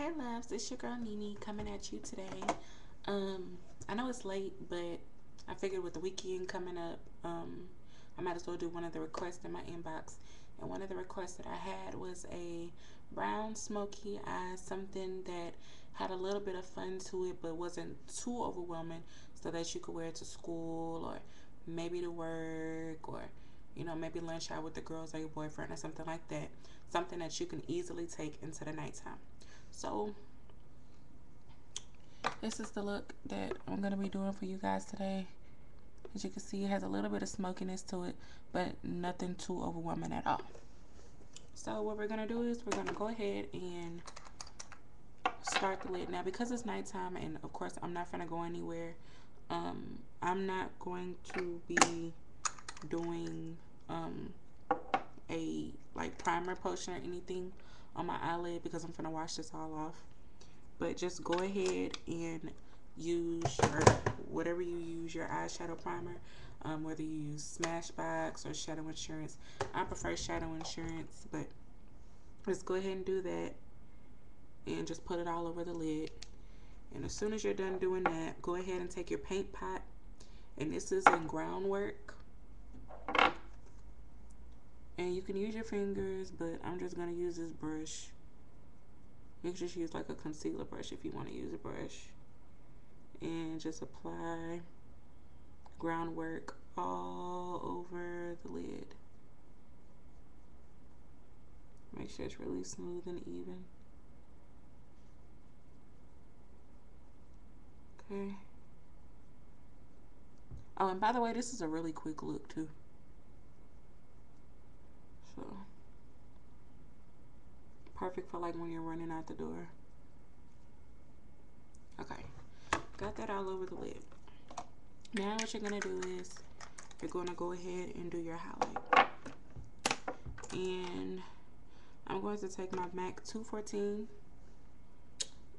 Hey loves, it's your girl Nini coming at you today. Um, I know it's late, but I figured with the weekend coming up, um, I might as well do one of the requests in my inbox. And one of the requests that I had was a brown smoky eye, something that had a little bit of fun to it, but wasn't too overwhelming, so that you could wear it to school or maybe to work or you know maybe lunch out with the girls or your boyfriend or something like that. Something that you can easily take into the nighttime. So this is the look that I'm going to be doing for you guys today. As you can see, it has a little bit of smokiness to it, but nothing too overwhelming at all. So what we're going to do is we're going to go ahead and start the lid. Now, because it's nighttime, and of course, I'm not going to go anywhere, um, I'm not going to be doing um, a like primer potion or anything on my eyelid because I'm gonna wash this all off. But just go ahead and use your whatever you use your eyeshadow primer. Um, whether you use Smashbox or Shadow Insurance. I prefer Shadow Insurance, but let's go ahead and do that and just put it all over the lid. And as soon as you're done doing that, go ahead and take your paint pot. And this is in groundwork. And you can use your fingers, but I'm just to use this brush. You can just use like a concealer brush if you want to use a brush. And just apply groundwork all over the lid. Make sure it's really smooth and even. Okay. Oh, and by the way, this is a really quick look too. So, perfect for like when you're running out the door. Okay, got that all over the lid. Now what you're gonna do is you're gonna go ahead and do your highlight. And I'm going to take my MAC 214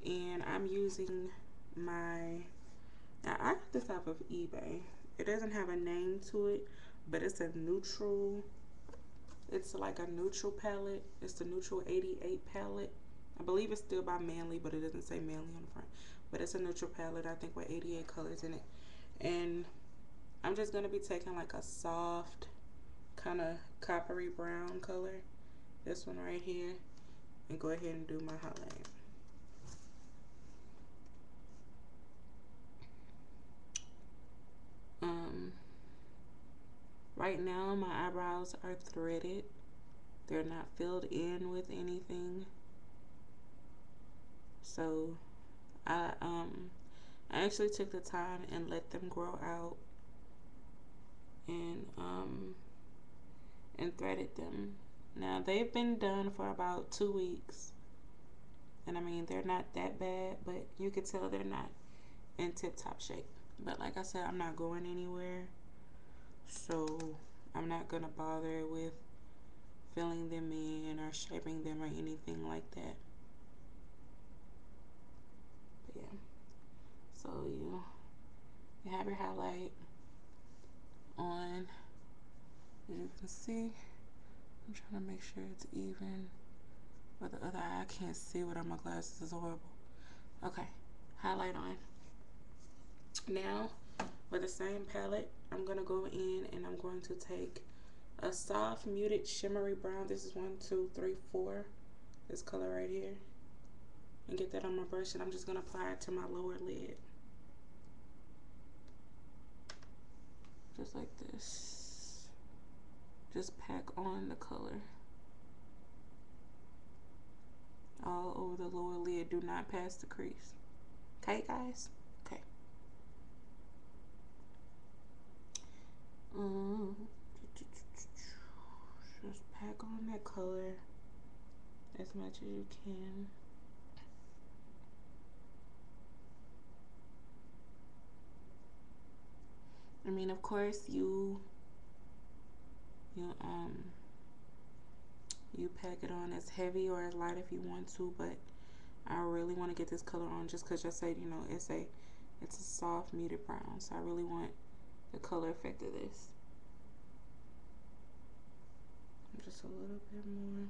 and I'm using my, now I got this off of eBay. It doesn't have a name to it, but it's a neutral it's like a neutral palette. It's the neutral 88 palette. I believe it's still by Manly, but it doesn't say Manly on the front. But it's a neutral palette, I think, with 88 colors in it. And I'm just going to be taking like a soft, kind of coppery brown color. This one right here. And go ahead and do my highlight. Um, Right now, my eyebrows are threaded. They're not filled in with anything. So, I um I actually took the time and let them grow out and um and threaded them. Now, they've been done for about 2 weeks. And I mean, they're not that bad, but you could tell they're not in tip-top shape. But like I said, I'm not going anywhere. So I'm not going to bother with filling them in or shaping them or anything like that. But yeah. So you, you have your highlight on. As you can see, I'm trying to make sure it's even. But the other eye, I can't see without my glasses. is horrible. Okay, highlight on. Now, with the same palette, I'm going to go in and I'm going to take a soft muted shimmery brown. This is one, two, three, four. This color right here. And get that on my brush and I'm just going to apply it to my lower lid. Just like this. Just pack on the color. All over the lower lid. Do not pass the crease. Okay, guys? Um, just pack on that color as much as you can. I mean, of course, you you um you pack it on as heavy or as light if you want to, but I really want to get this color on just because I said, you know, it's a it's a soft muted brown, so I really want the color effect of this. just a little bit more.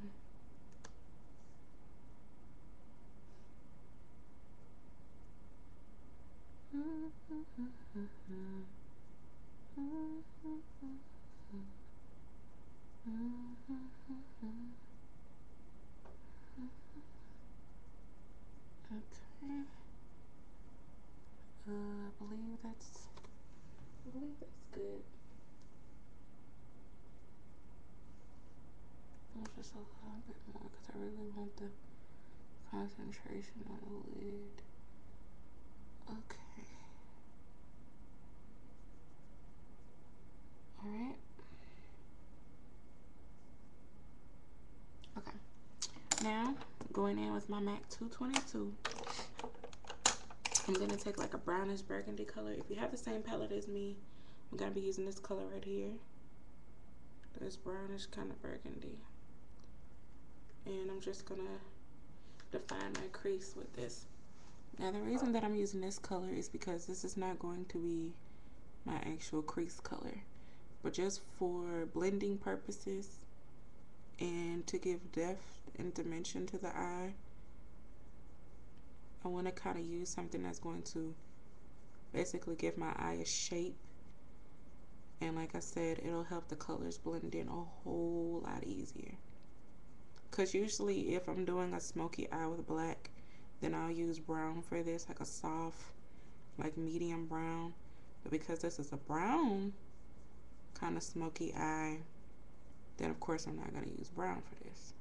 Okay. Uh, I believe that's I believe that's good. Just a little bit more because I really want the concentration on the lid. Okay. Alright. Okay. Now, going in with my MAC 222. I'm going to take like a brownish burgundy color. If you have the same palette as me, I'm going to be using this color right here. This brownish kind of burgundy and I'm just gonna define my crease with this. Now the reason that I'm using this color is because this is not going to be my actual crease color, but just for blending purposes and to give depth and dimension to the eye, I want to kind of use something that's going to basically give my eye a shape. And like I said, it'll help the colors blend in a whole lot easier. Because usually if I'm doing a smoky eye with black, then I'll use brown for this, like a soft, like medium brown. But because this is a brown kind of smoky eye, then of course I'm not going to use brown for this.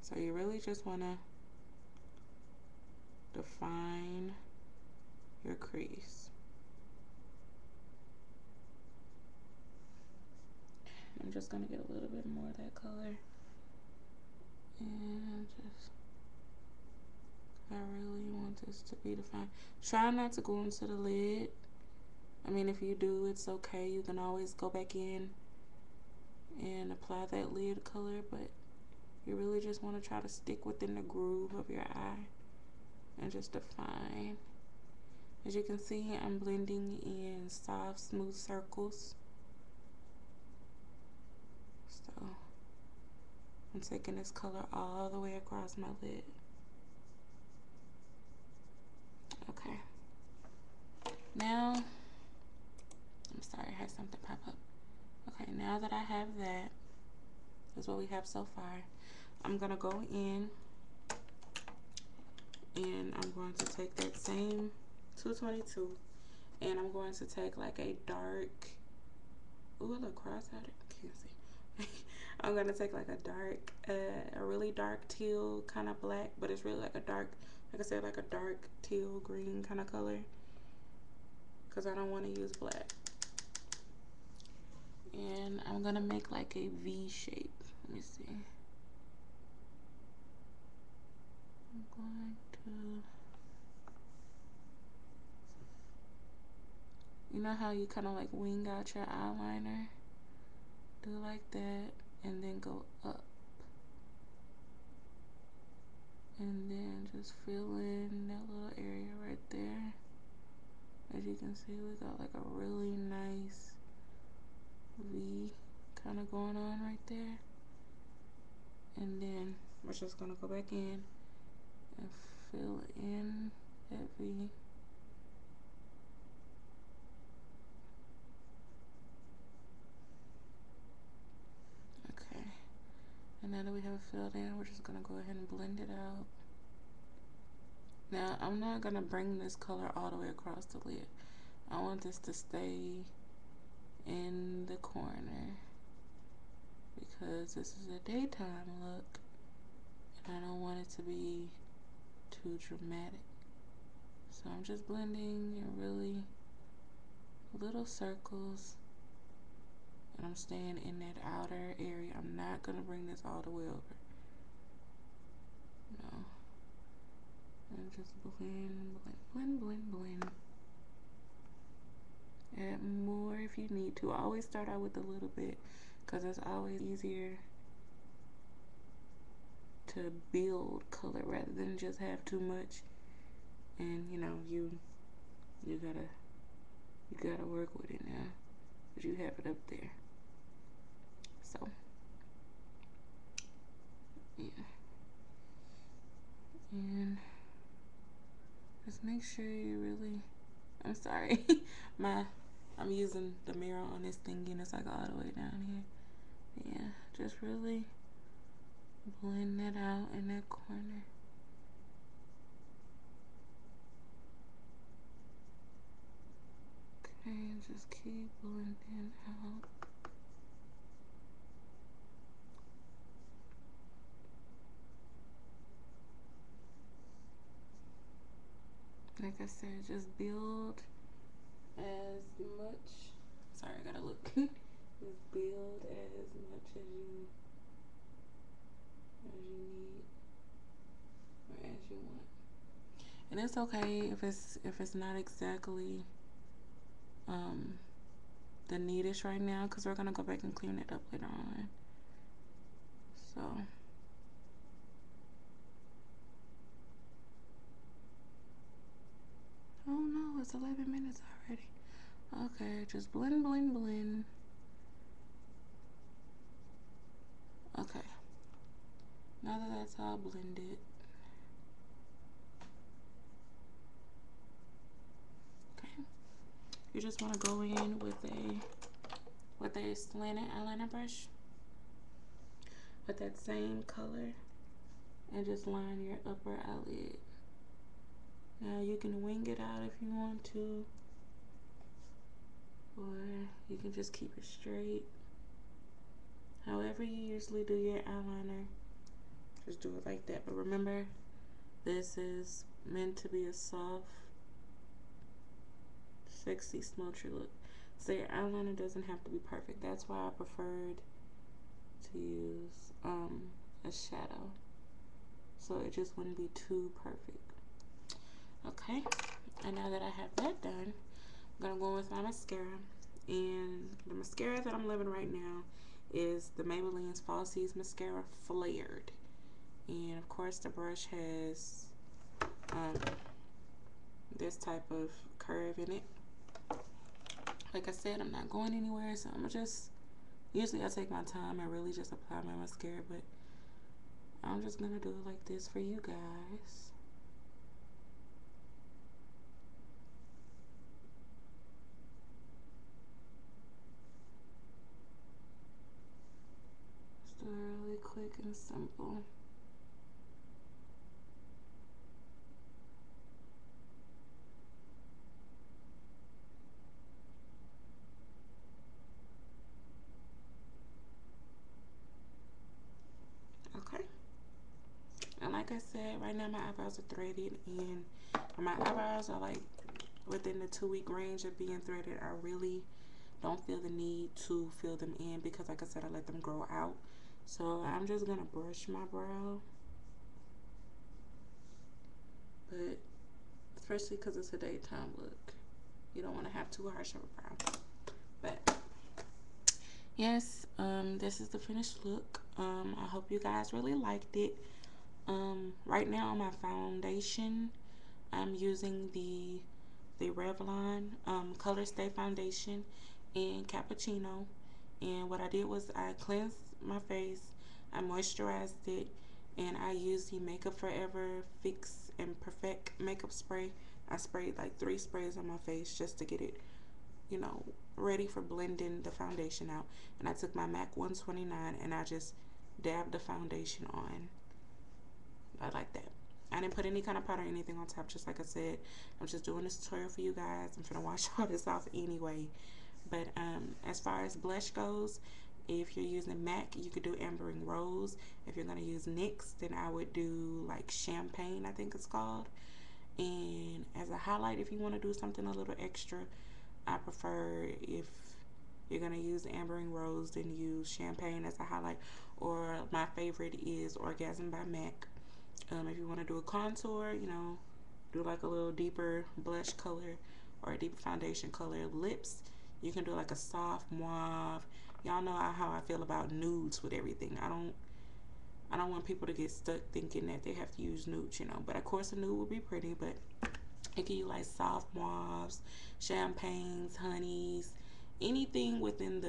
So you really just want to define your crease. I'm just going to get a little bit more of that color and just I this to be defined. Try not to go into the lid. I mean, if you do, it's okay. You can always go back in and apply that lid color, but you really just want to try to stick within the groove of your eye and just define. As you can see, I'm blending in soft, smooth circles. So I'm taking this color all the way across my lid. Okay. Now, I'm sorry, I had something pop up. Okay, now that I have that. that, is what we have so far. I'm going to go in and I'm going to take that same 222 and I'm going to take like a dark, ooh, a little cross-eyed, can't see. I'm gonna take like a dark, uh, a really dark teal kind of black, but it's really like a dark, like I said, like a dark teal green kind of color. Cause I don't want to use black. And I'm gonna make like a V shape. Let me see. I'm going to. You know how you kind of like wing out your eyeliner? Do like that and then go up and then just fill in that little area right there as you can see we got like a really nice V kind of going on right there and then we're just gonna go back in and fill in that V Okay. And now that we have it filled in, we're just gonna go ahead and blend it out. Now, I'm not gonna bring this color all the way across the lid. I want this to stay in the corner because this is a daytime look and I don't want it to be too dramatic. So I'm just blending in really little circles and I'm staying in that outer area. I'm not going to bring this all the way over. No. And just blend, blend, blend, blend, blend. Add more if you need to. Always start out with a little bit because it's always easier to build color rather than just have too much and you know you you gotta you gotta work with it now but you have it up there so, yeah. And just make sure you really I'm sorry. My I'm using the mirror on this thing and it's like all the way down here. Yeah, just really blend that out in that corner. Okay, just keep blending out. Like I said, just build as much. Sorry, I gotta look. just build as much as you as you need or as you want. And it's okay if it's if it's not exactly um the neatest right now because we're gonna go back and clean it up later on. So Oh no, it's 11 minutes. Okay, just blend, blend, blend. Okay. Now that that's all blended, okay, you just want to go in with a with a slanted eyeliner brush with that same color and just line your upper eyelid. Now you can wing it out if you want to, or you can just keep it straight. However you usually do your eyeliner, just do it like that. But remember, this is meant to be a soft, sexy, smudgy look. So your eyeliner doesn't have to be perfect. That's why I preferred to use um, a shadow. So it just wouldn't be too perfect. Okay, and now that I have that done, I'm gonna go with my mascara. And the mascara that I'm living right now is the Maybelline's Falsies Mascara Flared. And of course the brush has um, this type of curve in it. Like I said, I'm not going anywhere, so I'm just, usually I take my time and really just apply my mascara, but I'm just gonna do it like this for you guys. quick and simple. Okay. And like I said, right now my eyebrows are threaded and my eyebrows are like within the two week range of being threaded. I really don't feel the need to fill them in because like I said, I let them grow out. So I'm just going to brush my brow. But especially because it's a daytime look. You don't want to have too harsh of a brow. But yes, um, this is the finished look. Um, I hope you guys really liked it. Um, right now on my foundation, I'm using the the Revlon um, Color Stay Foundation in Cappuccino. And what I did was I cleansed my face. I moisturized it and I used the Makeup Forever Fix and Perfect makeup spray. I sprayed like three sprays on my face just to get it, you know, ready for blending the foundation out. And I took my MAC 129 and I just dabbed the foundation on. I like that. I didn't put any kind of powder or anything on top, just like I said. I'm just doing this tutorial for you guys. I'm gonna wash all this off anyway. But um, as far as blush goes, if you're using MAC, you could do Ambering Rose. If you're going to use NYX, then I would do like Champagne, I think it's called. And as a highlight, if you want to do something a little extra, I prefer if you're going to use Ambering Rose, then use Champagne as a highlight. Or my favorite is Orgasm by MAC. Um, if you want to do a contour, you know, do like a little deeper blush color or a deeper foundation color lips, you can do like a soft mauve y'all know how I feel about nudes with everything. I don't I don't want people to get stuck thinking that they have to use nudes, you know. But of course a nude would be pretty, but it use like soft mauves, champagnes, honeys, anything within the